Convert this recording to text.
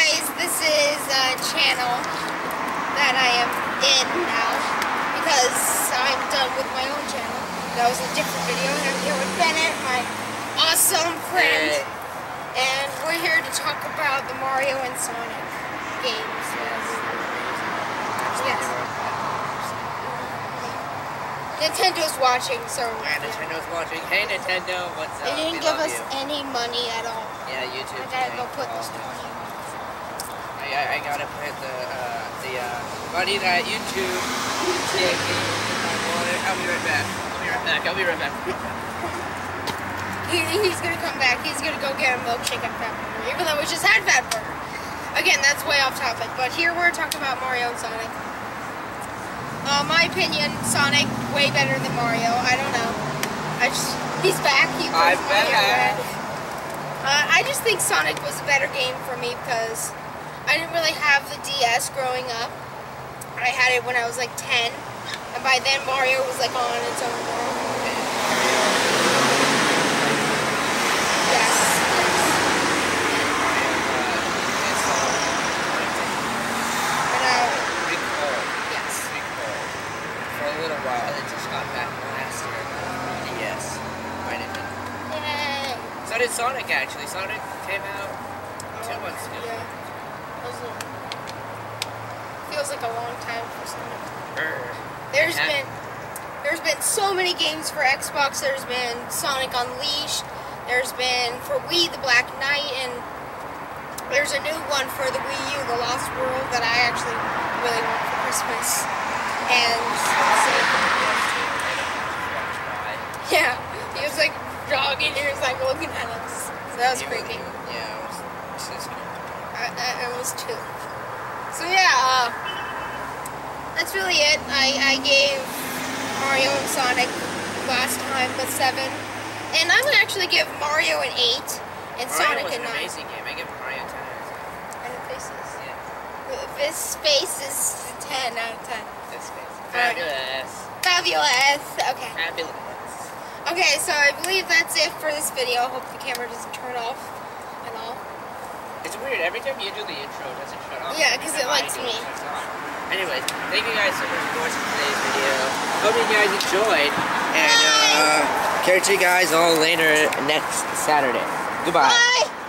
guys, this is a channel that I am in now because I'm done with my own channel. That was a different video and I'm here with Bennett, my awesome friend. And we're here to talk about the Mario and Sonic games. Yes. Nintendo's watching, so... Yeah, Nintendo's watching. Hey, Nintendo, what's up? They didn't we give us you. any money at all. Yeah, YouTube. I gotta go put this money I, I, gotta put the uh, the uh, money that YouTube gave me. I want it. I'll be right back. I'll be right back. I'll be right back. He, he's gonna come back. He's gonna go get a milkshake at Fat Burger, even though we just had Fat Burger. Again, that's way off topic. But here we're talking about Mario and Sonic. Uh, my opinion, Sonic way better than Mario. I don't know. I just he's back. He plays Mario, back. Uh, I just think Sonic was a better game for me because I didn't really have the DS growing up. I had it when I was like 10, and by then Mario was like on its own world. Yes. And, uh, big cold. yes. Big cold. For a little while, it just got back last year. Didn't. Yay. So did Sonic actually. Sonic came out two months ago. Yeah. That was a- feels like a long time for Sonic. Er. There's Yeah. been there's been so many games for Xbox. There's been Sonic Unleashed. There's been for Wii the Black Knight, and there's a new one for the Wii U, The Lost World, that I actually really want for Christmas. And yeah, he was like jogging. He was like looking at us. So that was creepy. Yeah, it was. I, I, was two. That's really it. I, I gave Mario and Sonic last time the seven, and I'm gonna actually give Mario an eight and Mario Sonic was a an nine. amazing game. I give Mario 10 out of And faces. Yeah, This space is ten out of ten. this space. Fabulous. Fabulous. Okay. Fabulous. Okay, so I believe that's it for this video. I Hope the camera doesn't turn off and all. It's weird. Every time you do the intro, it doesn't shut off. Yeah, Every 'cause time it likes me. Anyways, thank you guys so much for watching today's video. Hope you guys enjoyed. And uh, catch you guys all later next Saturday. Goodbye. Bye.